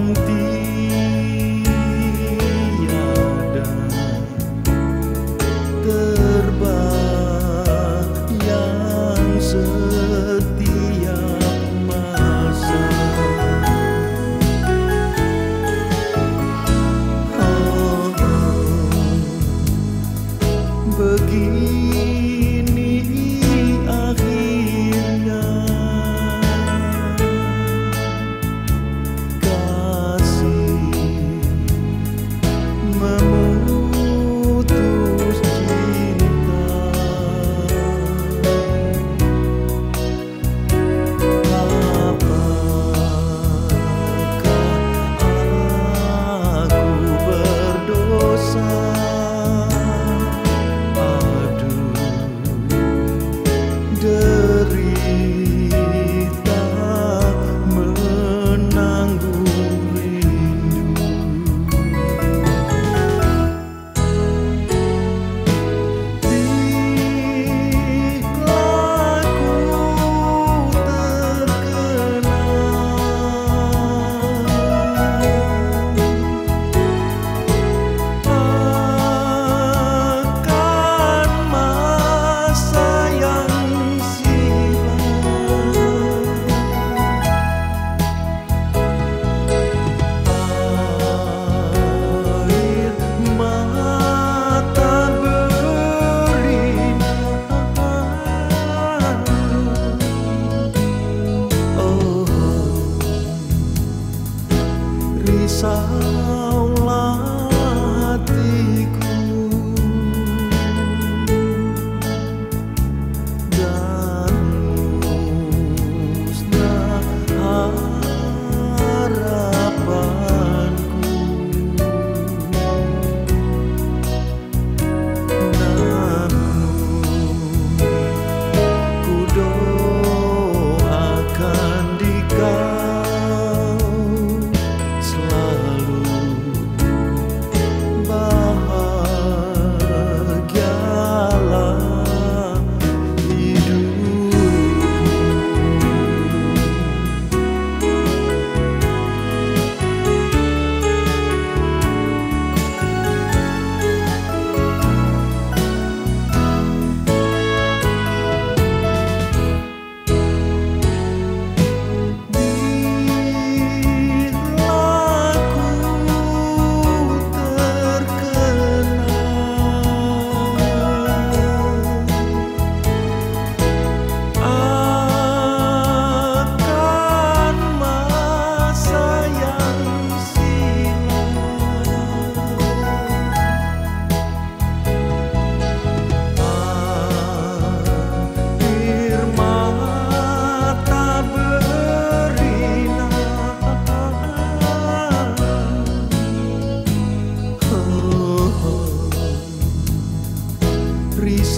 ante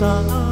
sun.